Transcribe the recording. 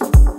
you